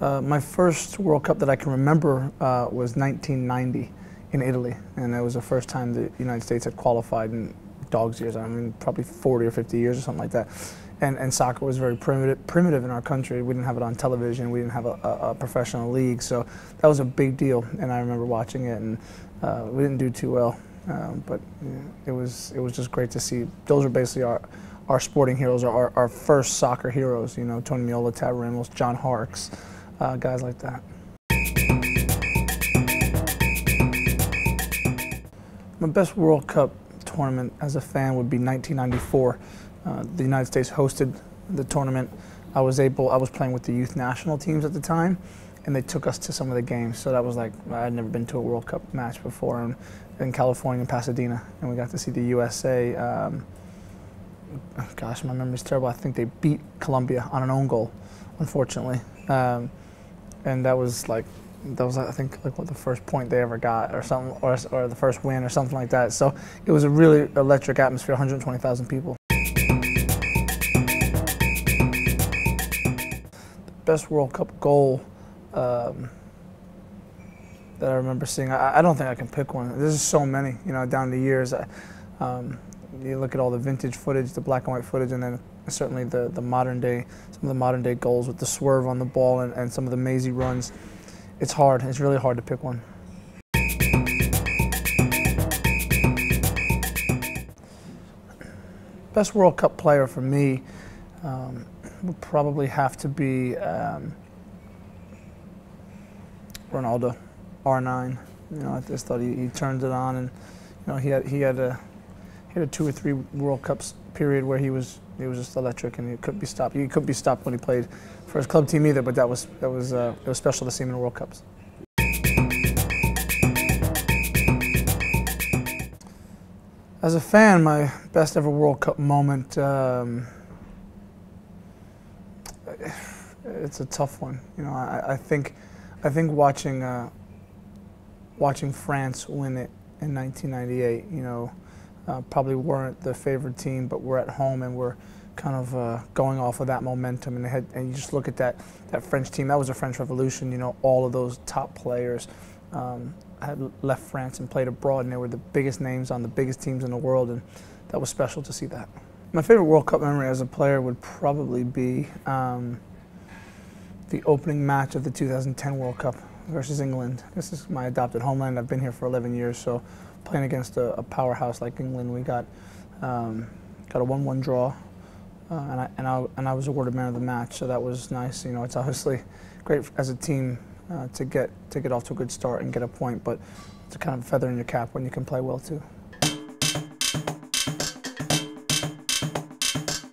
Uh, my first World Cup that I can remember uh, was 1990 in Italy, and it was the first time the United States had qualified in dogs years. I mean, probably 40 or 50 years or something like that. And, and soccer was very primitive, primitive in our country. We didn't have it on television. We didn't have a, a, a professional league, so that was a big deal. And I remember watching it, and uh, we didn't do too well, um, but it was it was just great to see. Those are basically our our sporting heroes, our, our first soccer heroes. You know, Tony Meola, Tab Ramos, John Harkes, uh, guys like that. My best World Cup tournament as a fan would be 1994. Uh, the United States hosted the tournament. I was able, I was playing with the youth national teams at the time, and they took us to some of the games. So that was like, I had never been to a World Cup match before in, in California, in Pasadena, and we got to see the USA. Um, gosh, my memory's terrible. I think they beat Colombia on an own goal, unfortunately. Um, and that was like that was I think like what the first point they ever got or something or, or the first win or something like that. So it was a really electric atmosphere, 120,000 people. The best World Cup goal um, that I remember seeing, I, I, don't think I can pick one. There's so many, you know, down the years. Um, you look at all the vintage footage, the black and white footage, and then certainly the, the modern day, some of the modern day goals with the swerve on the ball and, and some of the mazy runs. It's hard. It's really hard to pick one. Best World Cup player for me um, would probably have to be um, Ronaldo, R9. You know, I just thought he, he turned it on, and you know, he had he had a had a two or three World Cups period where he was he was just electric and he couldn't be stopped. He couldn't be stopped when he played for his club team either. But that was that was uh, it was special to see him in World Cups. As a fan, my best ever World Cup moment. Um, it's a tough one. You know, I, I think I think watching uh, watching France win it in 1998. You know uh, probably weren't the favored team, but we're at home and we're kind of uh, going off of that momentum. And, had, and you just look at that, that French team, that was a French Revolution, you know, all of those top players um, had left France and played abroad, and they were the biggest names on the biggest teams in the world, and that was special to see that. My favorite World Cup memory as a player would probably be um, the opening match of the 2010 World Cup versus England. This is my adopted homeland. I've been here for 11 years, so playing against a, a powerhouse like England, we got um, got a 1-1 draw, uh, and, I, and, I, and I was awarded man of the match, so that was nice. You know, it's obviously great as a team uh, to get to get off to a good start and get a point, but it's kind of feather in your cap when you can play well too.